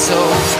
so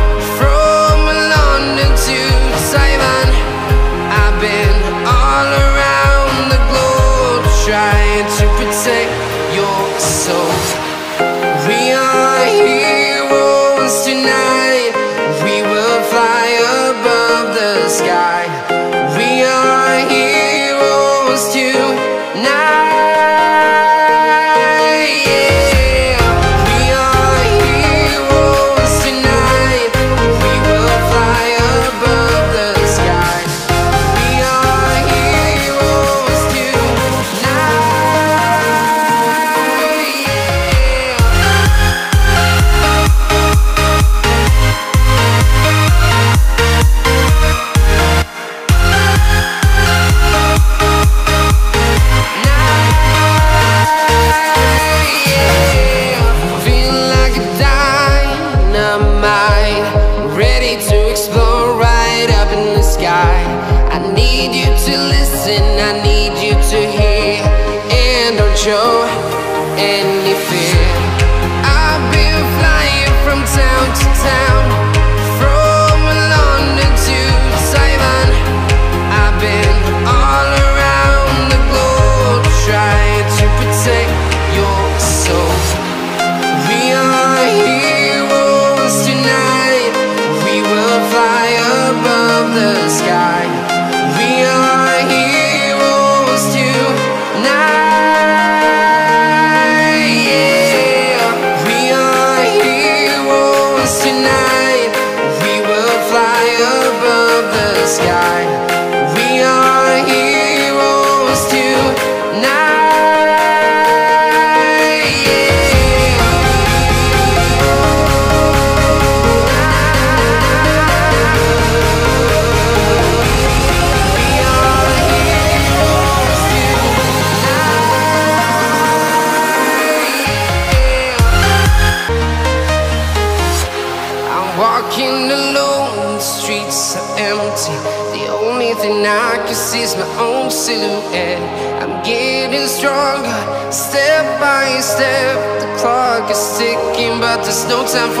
time for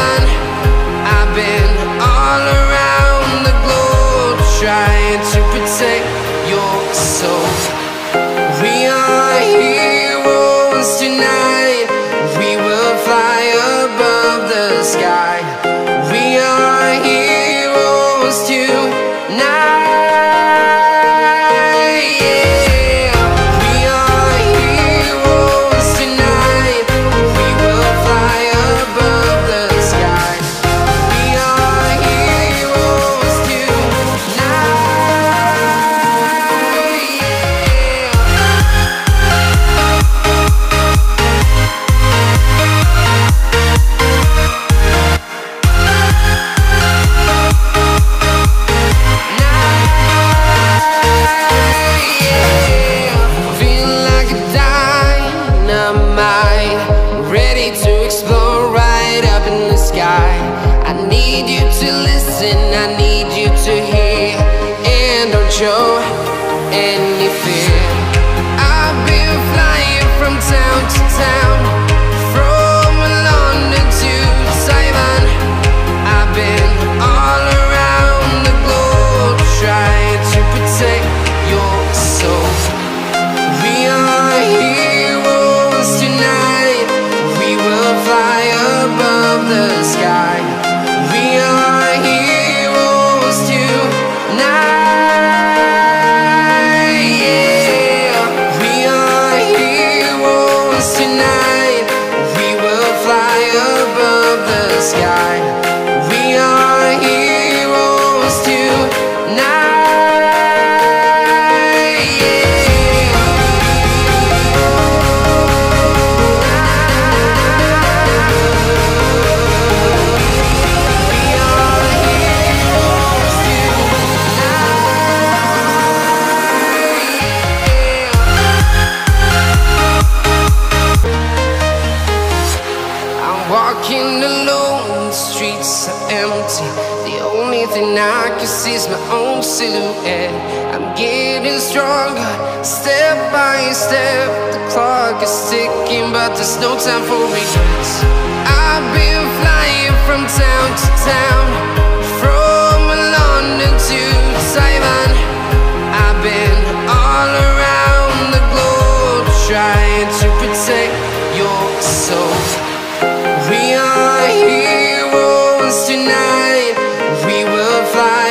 fly.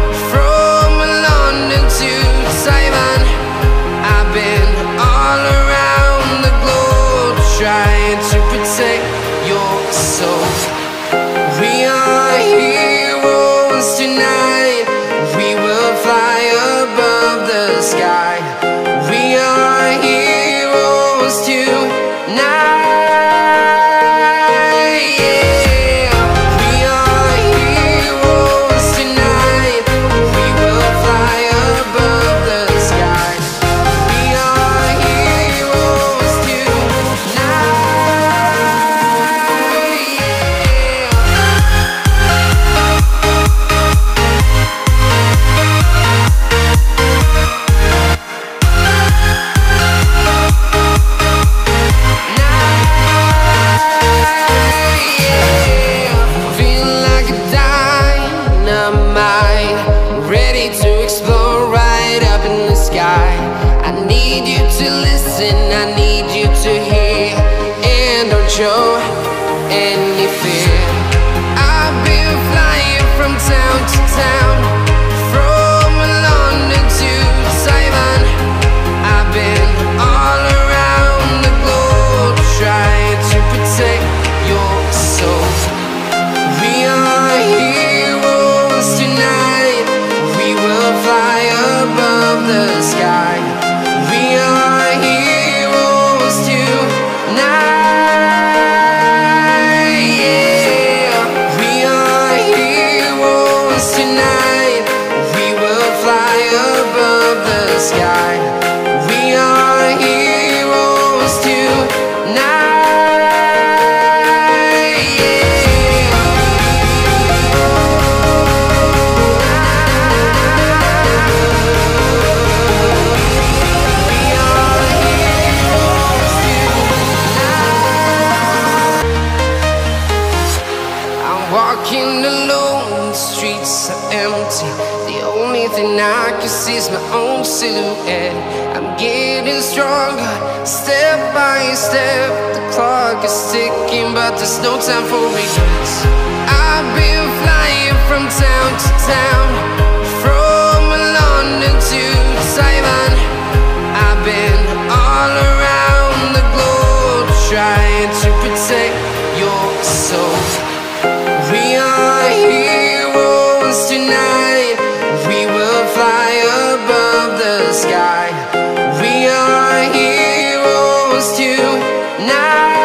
time for regrets I've been flying from town to town From London to Taiwan. I've been all around the globe Trying to protect your soul. We are heroes tonight. We will fly above the sky. We are heroes tonight.